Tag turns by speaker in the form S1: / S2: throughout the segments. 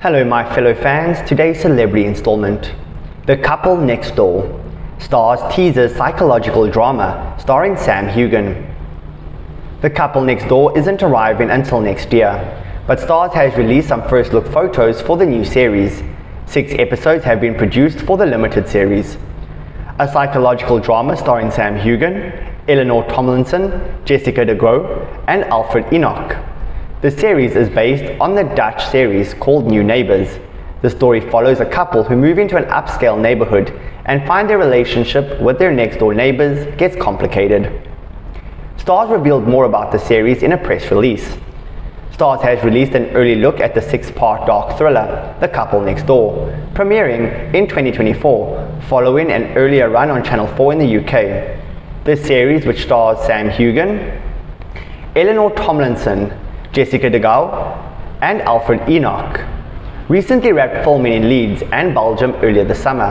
S1: Hello, my fellow fans. Today's celebrity installment The Couple Next Door stars teases psychological drama starring Sam Heughan. The Couple Next Door isn't arriving until next year, but Starz has released some first look photos for the new series. Six episodes have been produced for the limited series. A psychological drama starring Sam Heughan, Eleanor Tomlinson, Jessica De Gouw, and Alfred Enoch. The series is based on the Dutch series called New Neighbours. The story follows a couple who move into an upscale neighborhood and find their relationship with their next door neighbors gets complicated. Starz revealed more about the series in a press release. Starz has released an early look at the six-part dark thriller, The Couple Next Door, premiering in 2024, following an earlier run on Channel 4 in the UK. The series, which stars Sam Heughan, Eleanor Tomlinson, Jessica De Gouw and Alfred Enoch. Recently wrapped filming in Leeds and Belgium earlier this summer.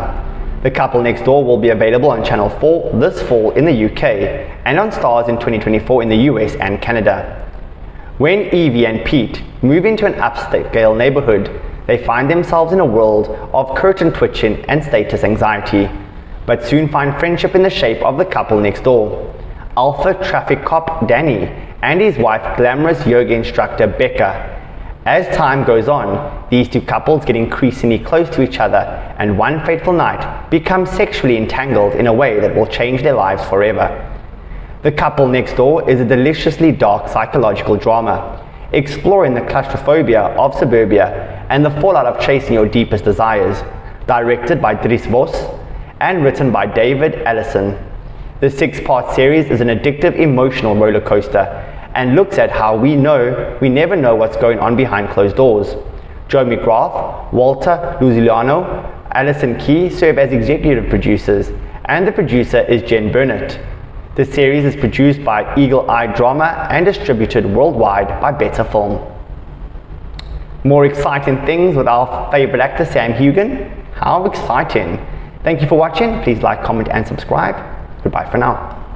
S1: The Couple Next Door will be available on Channel 4 this fall in the UK and on Starz in 2024 in the US and Canada. When Evie and Pete move into an upscale neighborhood, they find themselves in a world of curtain twitching and status anxiety, but soon find friendship in the shape of the couple next door. Alpha traffic cop Danny and his wife, glamorous yoga instructor Becca. As time goes on, these two couples get increasingly close to each other and one fateful night become sexually entangled in a way that will change their lives forever. The Couple Next Door is a deliciously dark psychological drama, exploring the claustrophobia of suburbia and the fallout of chasing your deepest desires, directed by Dries Vos and written by David Allison. The six-part series is an addictive emotional roller coaster and looks at how we know we never know what's going on behind closed doors. Jo McGrath, Walter Iuzzolino, Alison Kee serve as executive producers, and the producer is Jen Burnett. The series is produced by Eagle Eye Drama and distributed worldwide by Beta Film. More exciting things with our favorite actor Sam Heughan. How exciting! Thank you for watching. Please like, comment, and subscribe. Goodbye for now.